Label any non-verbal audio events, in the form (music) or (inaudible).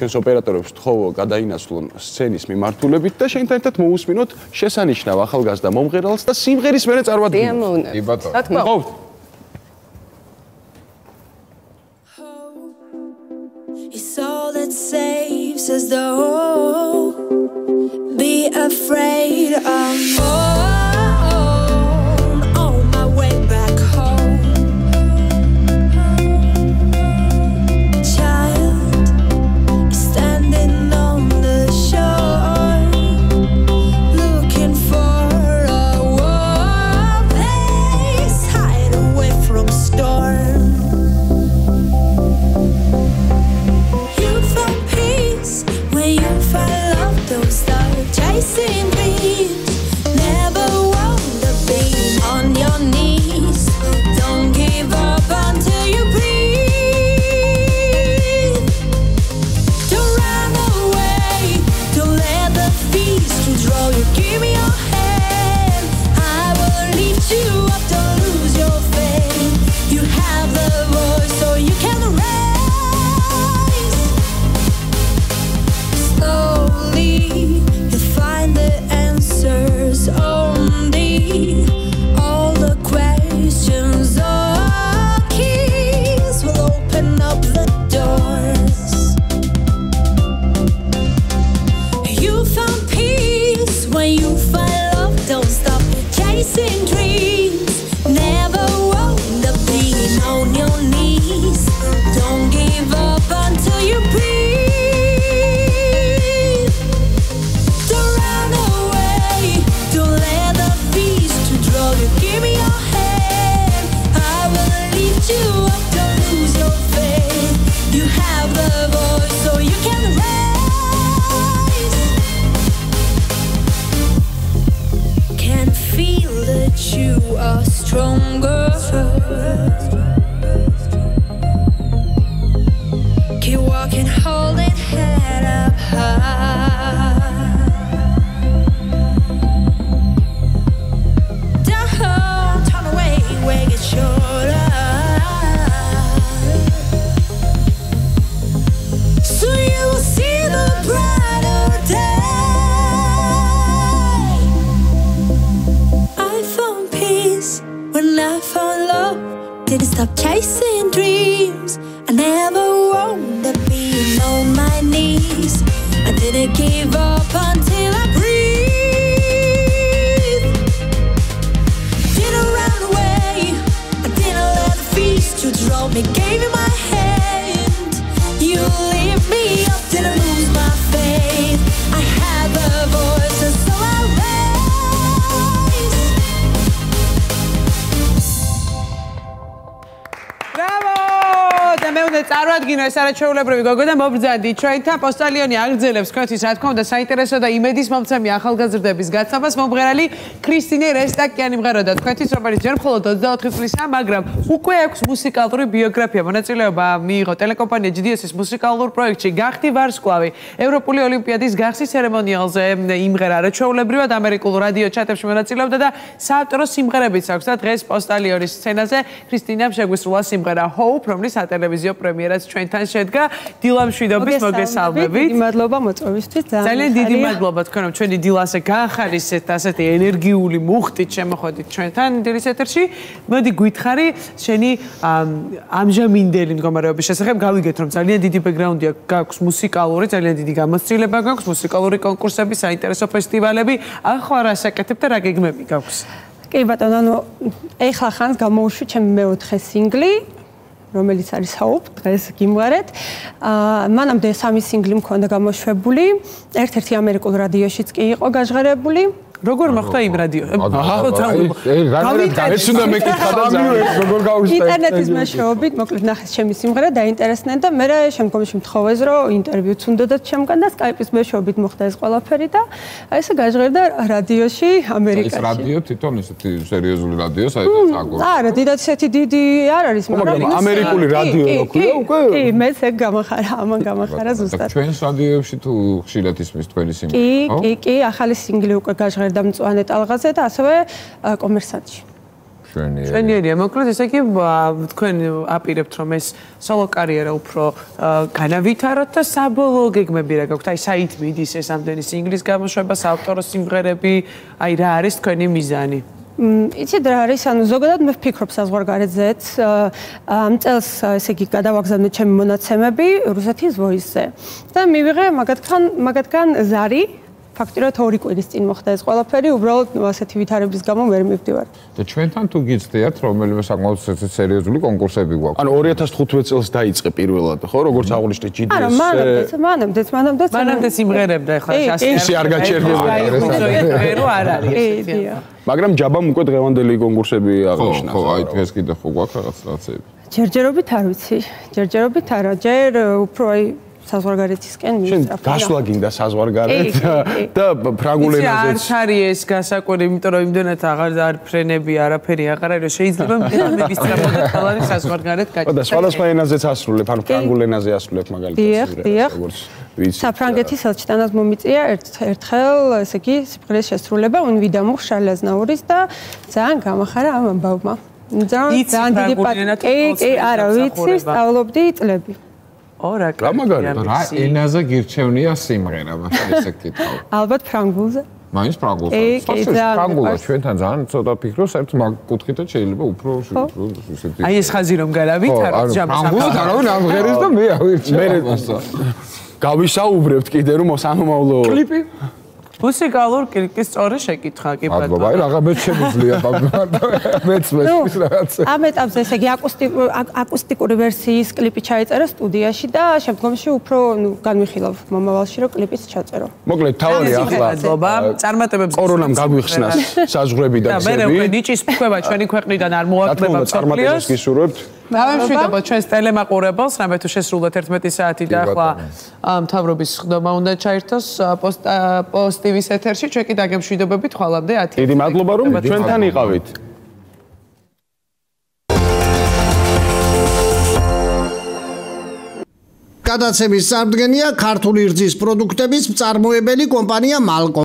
ჩვენს ოპერატორებს თხოვო გადაინაცვლონ სცენის მიმართულებით და შენთან ერთად მოусმინოთ შესანიშნავ ახალგაზრდა მომღერალს და სიმღერის მერე წარვადგინოთ. დიამონა. კი ბატონო. რა თქმა ხოვთ. It's all that saves us though. Be afraid of home Stronger. I didn't give up until I breathe. Didn't run away. I didn't let the draw me. Gave you my hand. You lift me up. და მე უნდა წარვადგინო ეს არაჩვეულებრივი გოგო და მობრძანდი ჩვენთან პოსტალიონი აგრძელებს თქვენთვის რა თქმა უნდა საინტერესო და იმედის მომცემი ახალგაზრდების გაცნობას მომღერალი ქრისტინე რესტაკიანი მღეროდა თქვენთვის რომელიც ჯერ მხოლოდ 24 წლისაა მაგრამ უკვე აქვს მუსიკალური ბიოგრაფია. მონაწილეობა მიიღო ტელეკომპანია GDS-ის მუსიკალურ პროექტში გახდი ვარსკვლავი ევროპული ოლიმპიადის გახსნის ცერემონიალზე იმღერა არაჩვეულებრივად. ამერიკულ რადიო ჩატებში მონაწილეობდა და საავტორო სიმღერებიც აქვს და დღეს პოსტალიონის სცენაზე ქრისტინამ შეგვისრულა სიმღერა Hope რომლის სატელევიზიო პრემიერაც ჩვენთან შედგა დილამშვიდობის მოგესალმებით დიდი მადლობა მოწვევისთვის ძალიან დიდი მადლობა თქვენ რომ ჩვენი დილასე გაახარისეთ ასეთი ენერგიული მუხტით შემოხვედით ჩვენთან დილის ეთერში. მოდი გითხარი შენი ამ, ამჟამინდელი მდგომარეობის შესახებ გავიგეთ რომ ძალიან დიდი ბექგრაუნდი აქვს მუსიკალური, ძალიან დიდი გამოცდილება გაქვს, მუსიკალური კონკურსები, საინტერესო ფესტივალები. ახლა რა საკეთებ და რა გეგმები გაქვს? კი ბატონო, ანუ ეხლა ხანს გამოუშვი ჩემი მეოთხე სინგლი, რომელიც არის Hope, დღეს გიმღერეთ. აა მანამდე სამი სინგლი მქონდა გამოშვებული, ერთ-ერთი ამერიკულ რადიოშიც კი იყო გაჟღერებული. როგორ მოხდა იმ რადიო? ეს უნდა მეკითხა და ძალიან როგორ გაუსწრებ. ინტერნეტის მეშვეობით, მოკლედ ნახეს ჩემი სიმღერა, დაინტერესდნენ და მე შემდგომში მთხოვეს, რომ ინტერვიუც უნდათ ჩემგან და Skype-ის მეშვეობით მოხდა ეს ყველაფერი და აი ესე გაჟღერდა რადიოში ეს ამერიკაში. რადიო თვითონ ესეთი სერიოზული რადიო საერთოდ აკურ. არა, დიდად ისეთი დიდი არ არის, მაგრამ ამერიკული რადიო კი, რა ქვია, კი, უკვე? კი, მეც ეგ გამახარა, ამან გამახარა ზუსტად. ჩვენს რადიოებში თუ ხშირად ისმის თქვენი სიმღერა, კი, კი, კი, ახალი სინგლი უკვე გაჟღერდა მწვანე ტალღაზე და ასევე კომერსანტში. შვენიერი. შენიერია, მოკლედ ესე იგი თქვენ აპირებთ რომ ეს სოლო კარიერა უფრო განავითაროთ და საბოლოო გეგმები რა გაქვთ? აი საით მიდის ეს ამდენი სინგლის გამოშვება, საავტორო სიმღერები, აი რა არის თქვენი მიზანი? მ, იცით რა არის ანუ ზოგადად მე ვფიქრობ საზღვარგარეთზეც ა, ამ წელს ესე იგი გადავაგზავნე ჩემი მონაცემები რუსეთის ვოისზე და მივიღე მაგათგან მაგათგან ზარი ფაქტიურად ორი კვირის წინ მოხდა ეს ყველაფერი უბრალოდ ასეთი ვითარების გამო ვერ მივდივარ და ჩვენთან თუ გიცდიათ რომელიმე საკმაოდ სერიოზული კონკურსები გვაქვს. ანუ 2015 წელს დაიწყე პირველად, ხო, როგორც აღნიშნე არა მანამდეც მანამდეც მანამდეც მანამდე სიმღერებდა ეხლა კი, ასე ისე არ გაჩერდება. რა არ არის ესეთი. მაგრამ ჯაბამ უკვე დღევანდელი კონკურსები ხო, აღნიშნა. ხო, აი დღეს კიდე ხო გვაქვს რაღაც რაღაცები. ჯერჯერობით არ ვიცი ჯერჯერობით არა ჯერ უფრო აი საზღვარგარეთისკენ შენ მისწრაფ გასვლა გინდა საზღვარგარეთ და ფრანგულ ენაზეც არც არის ეს გასაკვირი, იმიტომ რომ იმდენად აღარ არ ფრენები, არაფერი აღარ არის, შეიძლება მიღების ტრამოდა თალარი საზღვარგარეთ და გაჩერდეს. სხვადასხვა ენაზეც ასრულებ, ანუ ფრანგულ ენაზე ასრულებ მაგალითად. დიახ, დიახ. როგორც ვიცი. საფრანგეთის ელჩიტანად მომიწია ერთ ერთხელ ესე იგი სიმღერის შესრულება უნვიდამუ შალაზნაურის და ძალიან გამახარა ამ ამბავმა. ძალიან ძალიან დიდი თუ კი, კი, არა, ვიცი, სწავლობდი წლები. ო რა რა მაგარია, რა ენაზე გირჩევნია სიმღერა, მაშინ ესე კითხავ. ალბათ ფრანგულზე. მაინც ძალიან ფრანგულა მიყვარს. ჩვენთან ძალიან ცოტა ფიქრობს, ერთ მაგ კუთხითაც შეიძლება უფრო უფრო ისეთი. აი ეს ხაზი რომ გარავითაროთ ჯამს ფრანგულად არავინ ამღერის და მე ავირჩევ ამასა. გავისაუბრებთ კიდე რომ სამომავლო კლიპი მუსიკალურ კრიტიკის სწორი შეკითხა კი მადლობა, აი ბატონო. რაღა მეც შემიძლია (laughs) მეც მეც რაღაც. ამ ეტაპზე ესე იგი აკუსტიკური აკუსტიკური ვერსიის კლიპი ჩაიწერა სტუდიაში და შემდგომში უფრო ნუ განვიხილავ მომავალში რომ კლიპიც ჩაწერო. მოკლედ თავი ახლა მადლობა. წარმატებებს კორონამ გაგვიხსნას საზღვრები და და მე უკვე გზები. ნიჭის ფქვევა ჩვენი ქვეყნიდან არ რა თქმა მოაკლდება უნდა, წარმატებას გისურვებთ. დავემშვიდობოთ ჩვენს ტელემაყურებელს, რამე თუ შესრულდა 11 საათი და ახლა მთავრობის ხდომა უნდა ჩაერთოს ა, პოსტ პოსტივის ეთერში, ჩვენ კი დაგემშვიდობებით ხვალამდე 10. დიდი მადლობა რომ ჩვენთან იყავით. გადაცემის წარდგენია ქართული რძის პროდუქტების მწარმოებელი კომპანია მალკო